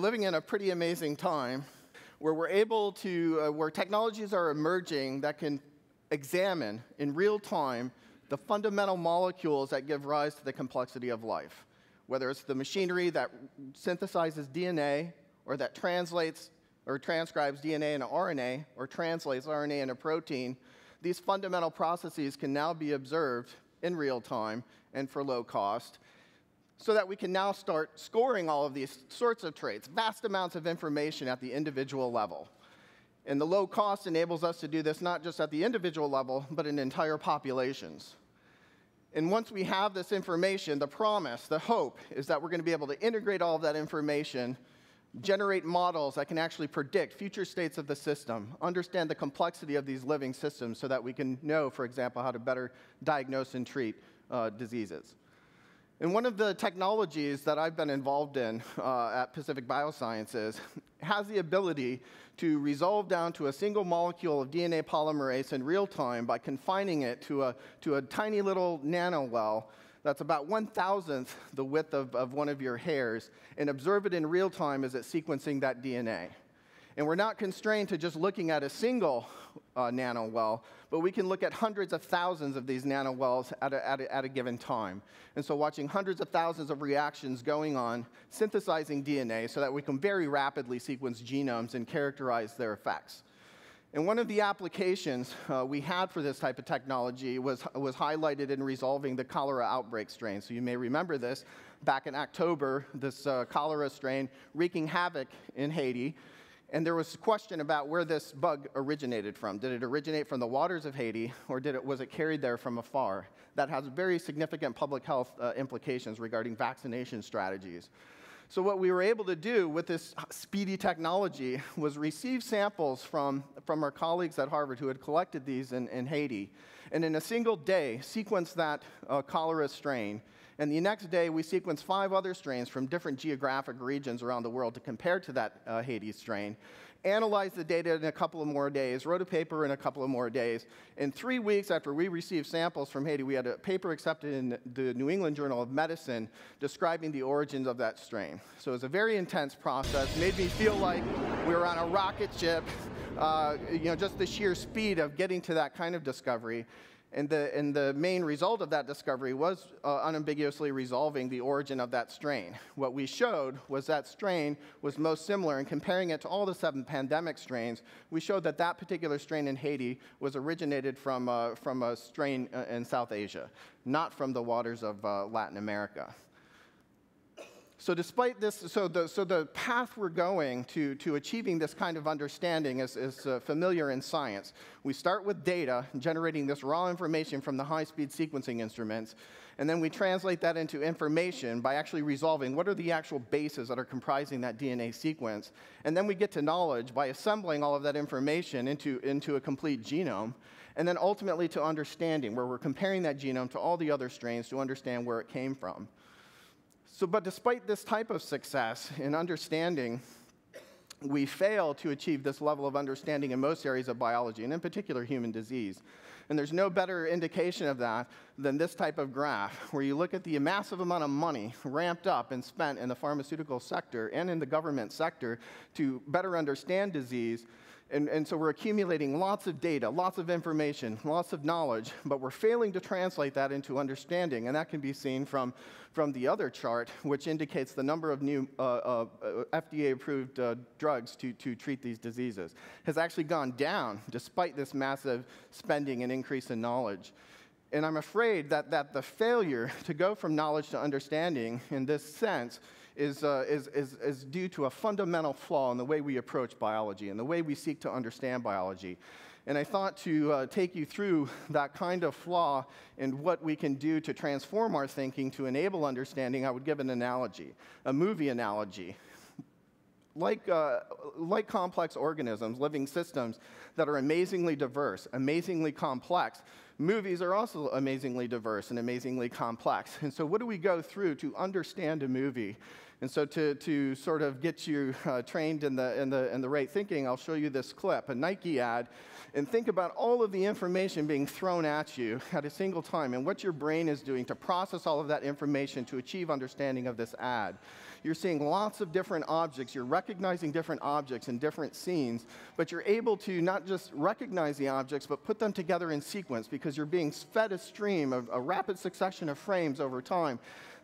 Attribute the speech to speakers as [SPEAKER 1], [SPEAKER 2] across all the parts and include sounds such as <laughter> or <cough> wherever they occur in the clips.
[SPEAKER 1] living in a pretty amazing time where we're able to, uh, where technologies are emerging that can examine in real time the fundamental molecules that give rise to the complexity of life. Whether it's the machinery that synthesizes DNA or that translates or transcribes DNA into RNA or translates RNA into protein, these fundamental processes can now be observed in real time and for low cost so that we can now start scoring all of these sorts of traits, vast amounts of information at the individual level. And the low cost enables us to do this not just at the individual level, but in entire populations. And once we have this information, the promise, the hope is that we're going to be able to integrate all of that information, generate models that can actually predict future states of the system, understand the complexity of these living systems so that we can know, for example, how to better diagnose and treat uh, diseases. And one of the technologies that I've been involved in uh, at Pacific Biosciences has the ability to resolve down to a single molecule of DNA polymerase in real time by confining it to a, to a tiny little nanowell that's about one thousandth the width of, of one of your hairs and observe it in real time as it's sequencing that DNA. And we're not constrained to just looking at a single uh, nanowell, but we can look at hundreds of thousands of these nanowells at a, at, a, at a given time. And so watching hundreds of thousands of reactions going on, synthesizing DNA so that we can very rapidly sequence genomes and characterize their effects. And one of the applications uh, we had for this type of technology was, was highlighted in resolving the cholera outbreak strain. So you may remember this. Back in October, this uh, cholera strain wreaking havoc in Haiti and there was a question about where this bug originated from. Did it originate from the waters of Haiti, or did it, was it carried there from afar? That has very significant public health uh, implications regarding vaccination strategies. So, what we were able to do with this speedy technology was receive samples from, from our colleagues at Harvard who had collected these in, in Haiti, and in a single day, sequence that uh, cholera strain and the next day, we sequenced five other strains from different geographic regions around the world to compare to that uh, Haiti strain. Analyzed the data in a couple of more days, wrote a paper in a couple of more days. In three weeks after we received samples from Haiti, we had a paper accepted in the New England Journal of Medicine describing the origins of that strain. So it was a very intense process, made me feel like we were on a rocket ship. Uh, you know, just the sheer speed of getting to that kind of discovery. And the, and the main result of that discovery was uh, unambiguously resolving the origin of that strain. What we showed was that strain was most similar, and comparing it to all the seven pandemic strains, we showed that that particular strain in Haiti was originated from, uh, from a strain uh, in South Asia, not from the waters of uh, Latin America. So despite this, so the, so the path we're going to, to achieving this kind of understanding is, is uh, familiar in science. We start with data, generating this raw information from the high-speed sequencing instruments, and then we translate that into information by actually resolving what are the actual bases that are comprising that DNA sequence. And then we get to knowledge by assembling all of that information into, into a complete genome, and then ultimately to understanding, where we're comparing that genome to all the other strains to understand where it came from. So, but despite this type of success in understanding, we fail to achieve this level of understanding in most areas of biology, and in particular human disease. And there's no better indication of that than this type of graph, where you look at the massive amount of money ramped up and spent in the pharmaceutical sector and in the government sector to better understand disease, and, and so we're accumulating lots of data, lots of information, lots of knowledge, but we're failing to translate that into understanding. And that can be seen from, from the other chart, which indicates the number of new uh, uh, FDA approved uh, drugs to, to treat these diseases has actually gone down despite this massive spending and increase in knowledge. And I'm afraid that, that the failure to go from knowledge to understanding in this sense is, uh, is, is, is due to a fundamental flaw in the way we approach biology and the way we seek to understand biology. And I thought to uh, take you through that kind of flaw and what we can do to transform our thinking to enable understanding, I would give an analogy, a movie analogy. Like, uh, like complex organisms, living systems that are amazingly diverse, amazingly complex, Movies are also amazingly diverse and amazingly complex. And so, what do we go through to understand a movie? And so, to, to sort of get you uh, trained in the, in, the, in the right thinking, I'll show you this clip, a Nike ad, and think about all of the information being thrown at you at a single time and what your brain is doing to process all of that information to achieve understanding of this ad. You're seeing lots of different objects, you're recognizing different objects in different scenes, but you're able to not just recognize the objects, but put them together in sequence because you're being fed a stream of a rapid succession of frames over time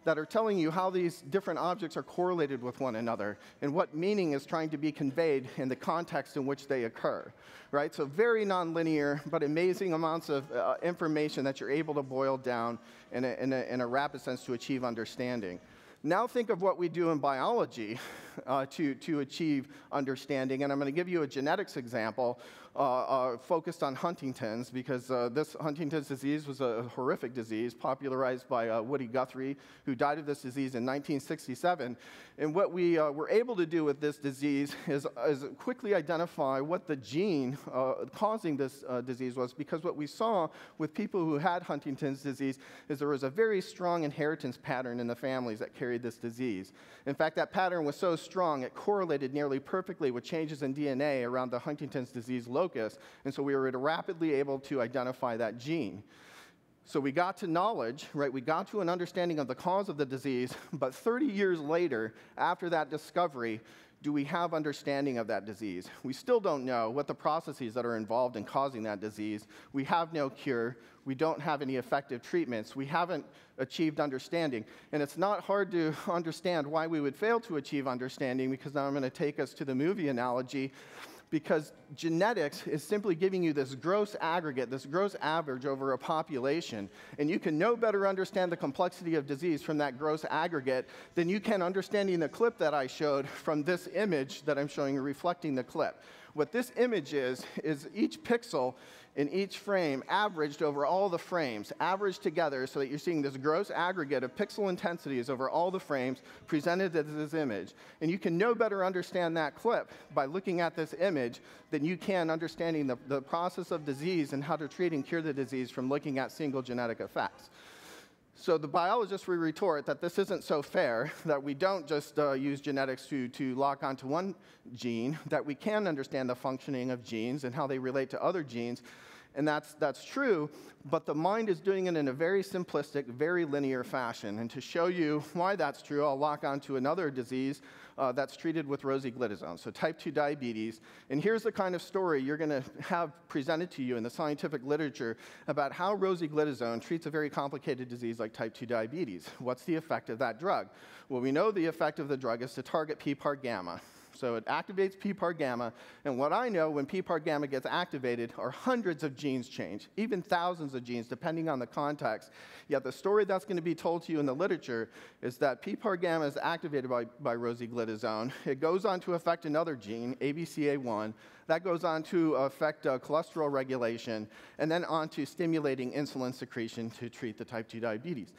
[SPEAKER 1] that are telling you how these different objects are correlated with one another and what meaning is trying to be conveyed in the context in which they occur. Right? So, very nonlinear, but amazing amounts of uh, information that you're able to boil down in a, in, a, in a rapid sense to achieve understanding. Now, think of what we do in biology <laughs> uh, to, to achieve understanding. And I'm going to give you a genetics example uh, uh, focused on Huntington's because uh, this Huntington's disease was a horrific disease popularized by uh, Woody Guthrie, who died of this disease in 1967. And what we were able to do with this disease is, is quickly identify what the gene causing this disease was because what we saw with people who had Huntington's disease is there was a very strong inheritance pattern in the families that carried this disease. In fact, that pattern was so strong it correlated nearly perfectly with changes in DNA around the Huntington's disease locus, and so we were rapidly able to identify that gene. So we got to knowledge, right? We got to an understanding of the cause of the disease, <laughs> but 30 years later, after that discovery, do we have understanding of that disease? We still don't know what the processes that are involved in causing that disease. We have no cure. We don't have any effective treatments. We haven't achieved understanding. And it's not hard to <laughs> understand why we would fail to achieve understanding because now I'm going to take us to the movie analogy because genetics is simply giving you this gross aggregate, this gross average over a population. And you can no better understand the complexity of disease from that gross aggregate than you can understanding the clip that I showed from this image that I'm showing reflecting the clip. What this image is, is each pixel in each frame averaged over all the frames, averaged together so that you're seeing this gross aggregate of pixel intensities over all the frames presented as this image. And you can no better understand that clip by looking at this image than you can understanding the, the process of disease and how to treat and cure the disease from looking at single genetic effects. So the biologists will retort that this isn't so fair, <laughs> that we don't just uh, use genetics to, to lock onto one gene, that we can understand the functioning of genes and how they relate to other genes. And that's, that's true, but the mind is doing it in a very simplistic, very linear fashion. And to show you why that's true, I'll lock onto another disease uh, that's treated with rosiglitazone, so type 2 diabetes. And here's the kind of story you're going to have presented to you in the scientific literature about how rosiglitazone treats a very complicated disease like type 2 diabetes. What's the effect of that drug? Well, we know the effect of the drug is to target PPAR gamma. So it activates PPAR gamma. And what I know when PPAR gamma gets activated are hundreds of genes change, even thousands of genes, depending on the context. Yet the story that's going to be told to you in the literature is that PPAR gamma is activated by, by rosiglitazone. It goes on to affect another gene, ABCA1. That goes on to affect uh, cholesterol regulation, and then on to stimulating insulin secretion to treat the type 2 diabetes.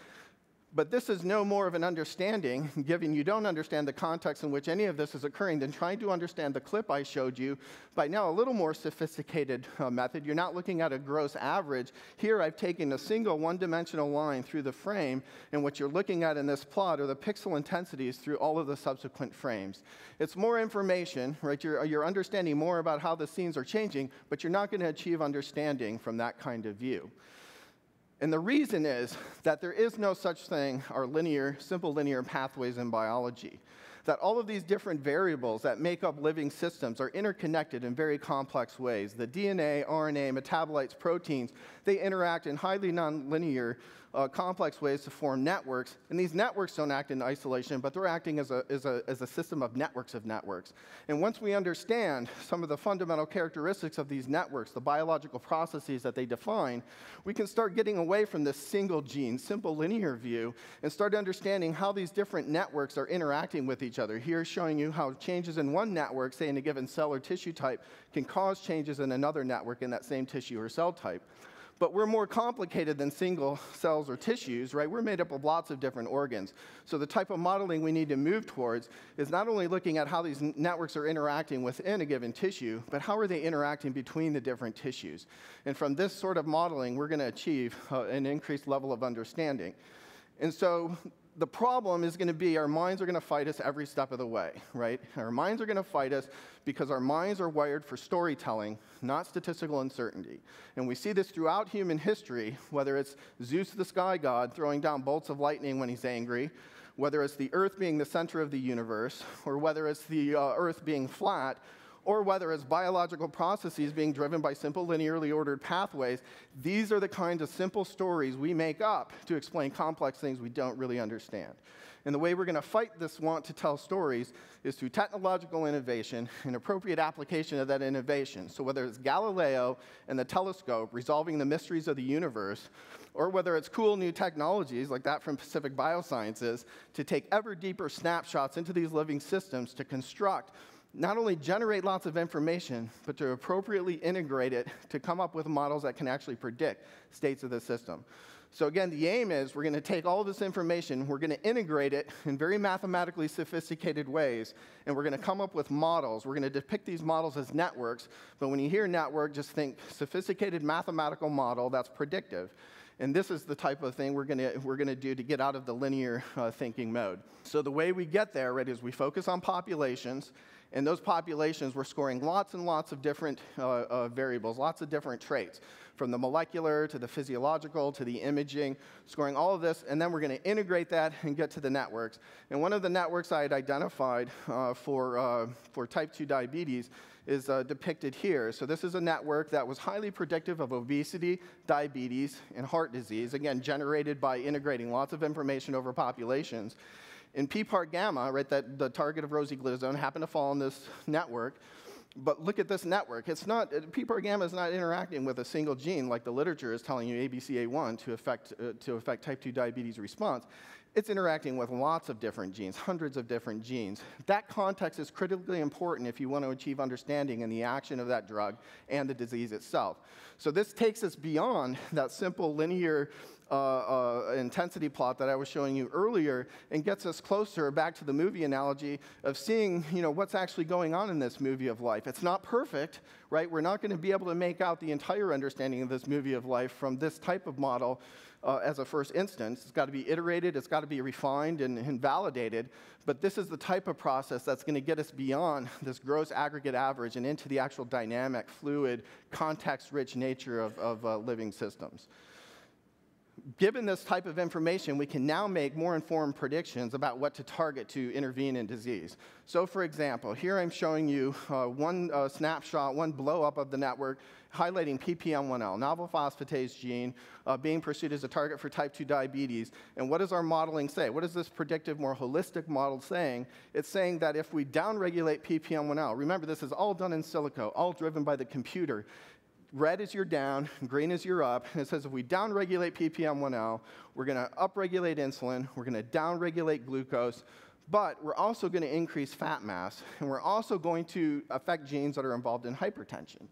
[SPEAKER 1] But this is no more of an understanding, <laughs> given you don't understand the context in which any of this is occurring, than trying to understand the clip I showed you by now a little more sophisticated uh, method. You're not looking at a gross average. Here I've taken a single one dimensional line through the frame, and what you're looking at in this plot are the pixel intensities through all of the subsequent frames. It's more information, right? You're, you're understanding more about how the scenes are changing, but you're not going to achieve understanding from that kind of view. And the reason is that there is no such thing are linear, simple linear pathways in biology. That all of these different variables that make up living systems are interconnected in very complex ways. The DNA, RNA, metabolites, proteins, they interact in highly nonlinear uh, complex ways to form networks. And these networks don't act in isolation, but they're acting as a, as, a, as a system of networks of networks. And once we understand some of the fundamental characteristics of these networks, the biological processes that they define, we can start getting away from this single gene, simple linear view, and start understanding how these different networks are interacting with each other. Here, showing you how changes in one network, say in a given cell or tissue type, can cause changes in another network in that same tissue or cell type. But we're more complicated than single cells or tissues, right? We're made up of lots of different organs. So the type of modeling we need to move towards is not only looking at how these networks are interacting within a given tissue, but how are they interacting between the different tissues. And from this sort of modeling, we're going to achieve uh, an increased level of understanding. And so the problem is going to be our minds are going to fight us every step of the way, right? Our minds are going to fight us because our minds are wired for storytelling, not statistical uncertainty. And we see this throughout human history, whether it's Zeus the sky god throwing down bolts of lightning when he's angry, whether it's the earth being the center of the universe, or whether it's the uh, earth being flat, or whether it's biological processes being driven by simple linearly ordered pathways, these are the kinds of simple stories we make up to explain complex things we don't really understand. And the way we're going to fight this want to tell stories is through technological innovation and appropriate application of that innovation. So, whether it's Galileo and the telescope resolving the mysteries of the universe, or whether it's cool new technologies like that from Pacific Biosciences to take ever deeper snapshots into these living systems to construct not only generate lots of information, but to appropriately integrate it to come up with models that can actually predict states of the system. So again, the aim is we're going to take all of this information, we're going to integrate it in very mathematically sophisticated ways, and we're going to come up with models. We're going to depict these models as networks, but when you hear network, just think sophisticated mathematical model that's predictive. And this is the type of thing we're going to we're gonna do to get out of the linear uh, thinking mode. So the way we get there, right, is we focus on populations, and those populations were scoring lots and lots of different uh, uh, variables, lots of different traits, from the molecular to the physiological to the imaging, scoring all of this, and then we're going to integrate that and get to the networks. And one of the networks I had identified uh, for, uh, for type 2 diabetes is uh, depicted here. So this is a network that was highly predictive of obesity, diabetes, and heart disease, again, generated by integrating lots of information over populations. In PPAR gamma, right, that the target of rosiglitazone happened to fall in this <laughs> network. But look at this network. It's not, PPAR gamma is not interacting with a single gene like the literature is telling you ABCA1 to affect, uh, to affect type 2 diabetes response. It's interacting with lots of different genes, hundreds of different genes. That context is critically important if you want to achieve understanding in the action of that drug and the disease itself. So this takes us beyond that simple linear uh, uh, intensity plot that I was showing you earlier and gets us closer back to the movie analogy of seeing, you know, what's actually going on in this movie of life. It's not perfect, right? We're not going to be able to make out the entire understanding of this movie of life from this type of model uh, as a first instance. It's got to be iterated, it's got to be refined and, and validated. But this is the type of process that's going to get us beyond <laughs> this gross aggregate average and into the actual dynamic, fluid, context rich nature of, of uh, living systems given this type of information, we can now make more informed predictions about what to target to intervene in disease. So, for example, here I'm showing you uh, one uh, snapshot, one blow up of the network highlighting PPM1L, novel phosphatase gene, uh, being pursued as a target for type 2 diabetes. And what does our modeling say? What is this predictive, more holistic model saying? It's saying that if we downregulate PPM1L, remember this is all done in silico, all driven by the computer, red is your down, green is your up. And it says if we downregulate PPM1L, we're going to upregulate insulin, we're going to downregulate glucose, but we're also going to increase fat mass, and we're also going to affect genes that are involved in hypertension.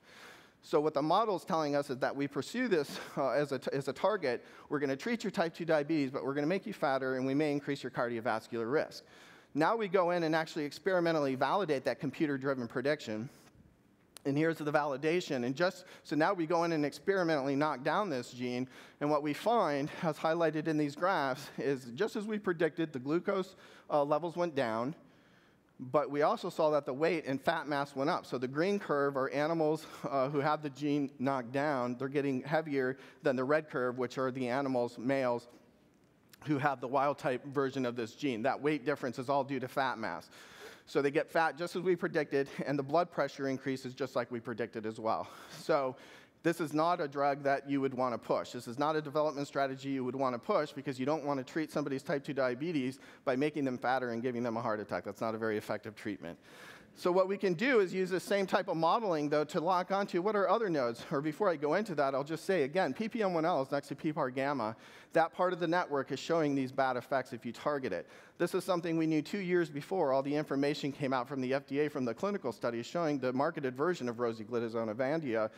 [SPEAKER 1] So what the model is telling us is that we pursue this uh, as, a as a target. We're going to treat your type 2 diabetes, but we're going to make you fatter, and we may increase your cardiovascular risk. Now we go in and actually experimentally validate that computer-driven prediction and here's the validation. And just so now we go in and experimentally knock down this gene. And what we find, as highlighted in these graphs, is just as we predicted, the glucose uh, levels went down. But we also saw that the weight and fat mass went up. So the green curve are animals uh, who have the gene knocked down. They're getting heavier than the red curve, which are the animals, males, who have the wild type version of this gene. That weight difference is all due to fat mass. So they get fat just as we predicted, and the blood pressure increases just like we predicted as well. So this is not a drug that you would want to push. This is not a development strategy you would want to push because you don't want to treat somebody's type 2 diabetes by making them fatter and giving them a heart attack. That's not a very effective treatment. So what we can do is use the same type of modeling, though, to lock onto what are other nodes. Or before I go into that, I'll just say again, PPM1L is next to PPAR gamma. That part of the network is showing these bad effects if you target it. This is something we knew two years before all the information came out from the FDA from the clinical studies showing the marketed version of rosiglitazone, Avandia,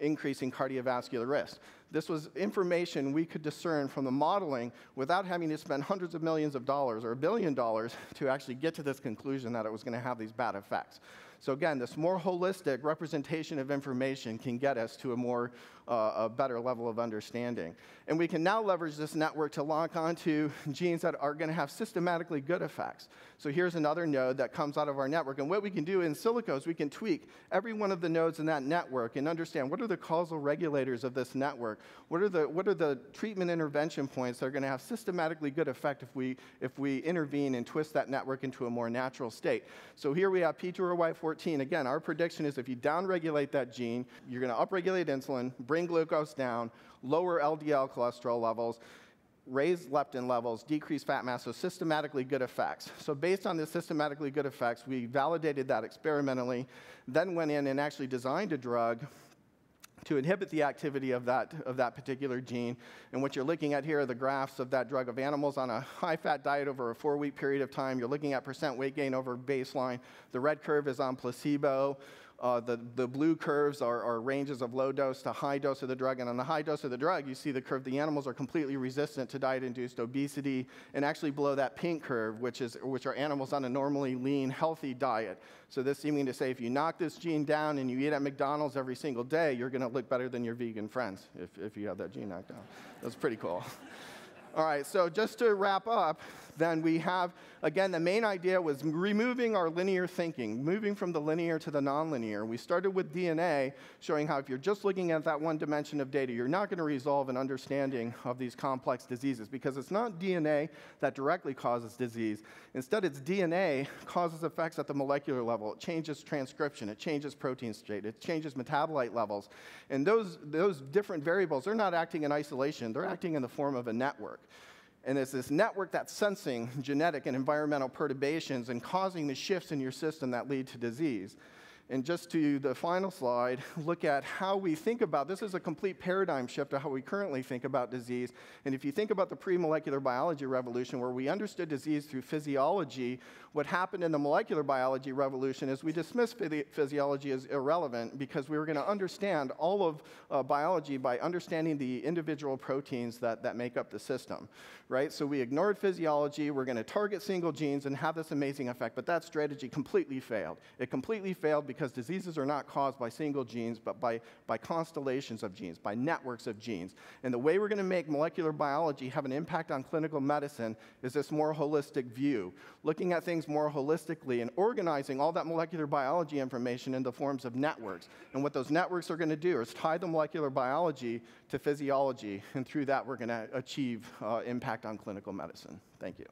[SPEAKER 1] increasing cardiovascular risk. This was information we could discern from the modeling without having to spend hundreds of millions of dollars or a billion dollars <laughs> to actually get to this conclusion that it was going to have these bad effects. So again, this more holistic representation of information can get us to a more, uh, a better level of understanding. And we can now leverage this network to lock onto genes that are going to have systematically good effects. So here's another node that comes out of our network. And what we can do in silico is we can tweak every one of the nodes in that network and understand what are the causal regulators of this network? What are the, what are the treatment intervention points that are going to have systematically good effect if we, if we intervene and twist that network into a more natural state? So here we have P2Y4 14, again, our prediction is if you downregulate that gene, you're going to upregulate insulin, bring glucose down, lower LDL cholesterol levels, raise leptin levels, decrease fat mass, so systematically good effects. So based on the systematically good effects, we validated that experimentally, then went in and actually designed a drug to inhibit the activity of that, of that particular gene. And what you're looking at here are the graphs of that drug of animals on a high fat diet over a four week period of time. You're looking at percent weight gain over baseline. The red curve is on placebo. Uh, the, the blue curves are, are, ranges of low dose to high dose of the drug. And on the high dose of the drug, you see the curve, the animals are completely resistant to diet induced obesity. And actually below that pink curve, which, is, which are animals on a normally lean, healthy diet. So this seeming to say if you knock this gene down and you eat at McDonald's every single day, you're going to look better than your vegan friends if, if you have that gene knocked down. That's pretty cool. <laughs> All right, so just to wrap up, then we have, again, the main idea was removing our linear thinking, moving from the linear to the nonlinear. We started with DNA, showing how if you're just looking at that one dimension of data, you're not going to resolve an understanding of these complex diseases because it's not DNA that directly causes disease. Instead, it's DNA causes effects at the molecular level. It changes transcription, it changes protein state, it changes metabolite levels. And those, those different variables, they're not acting in isolation, they're acting in the form of a network. And it's this network that's sensing genetic and environmental perturbations and causing the shifts in your system that lead to disease. And just to the final slide, <laughs> look at how we think about this is a complete paradigm shift of how we currently think about disease. And if you think about the pre-molecular biology revolution where we understood disease through physiology, what happened in the molecular biology revolution is we dismissed physiology as irrelevant because we were going to understand all of uh, biology by understanding the individual proteins that, that make up the system, right? So we ignored physiology, we're going to target single genes and have this amazing effect, but that strategy completely failed. It completely failed because because diseases are not caused by single genes, but by, by constellations of genes, by networks of genes. And the way we're going to make molecular biology have an impact on clinical medicine is this more holistic view, looking at things more holistically and organizing all that molecular biology information in the forms of networks. And what those networks are going to do is tie the molecular biology to physiology, and through that, we're going to achieve uh, impact on clinical medicine. Thank you.